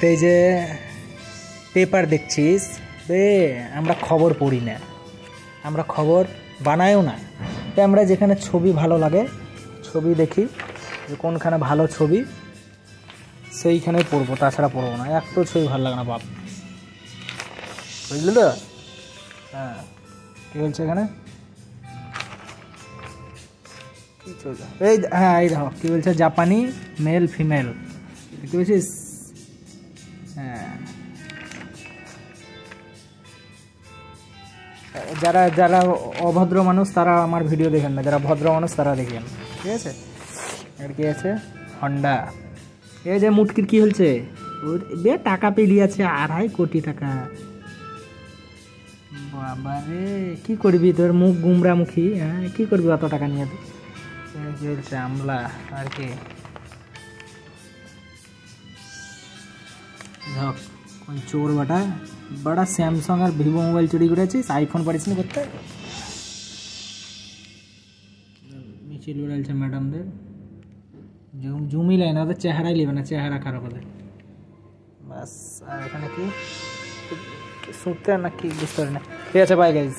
তো এই যে পেপার দেখছিস, বে, আমরা খবর পড়ি না। আমরা খবর বানাইও না। তো আমরা যেখানে ছবি ভালো লাগে, ছবি দেখি, যে কোনখানে ভালো ছবি সেইখানে পড়ব, তাছাড়া পড়ব না। একটু ছবি ভালো লাগে না, বাপ। বুঝলি তো? হ্যাঁ। কী বলছে এখানে? এই হ্যাঁ এই দেখো, কী বলছে? জাপানি মেল ফিমেল। দেখতে পেয়েছিস? হ্যাঁ। যারা যারা অভদ্র মানুষ, তারা আমার ভিডিও দেখেন না। যারা ভদ্র মানুষ, তারা দেখেন। ঠিক আছে? আর কি আছে? হন্ডা। এই যে মুটকির কি হচ্ছে ওর বে, টাকা পেলিয়েছে আড়াই কোটি টাকা। বাবা রে, কি করবি তোর মুখ গুমরা মুখী হ্যাঁ? কি করবি অত টাকা নিয়ে? হচ্ছে আমলা, আর কি? ধক কোন চোর বাটা বড়া স্যামসাং আর ভিভো মোবাইল চুরি করেছিস আইফোন পারিস না করতে মিছিল বেড়ালছে ম্যাডামদের জুম জুমই লাগে না ওদের চেহারাই নেবে না চেহারা খারাপ ওদের বাস আর এখানে কি শুনতে না কি বুঝতে পারি না ঠিক আছে বাই গাইজ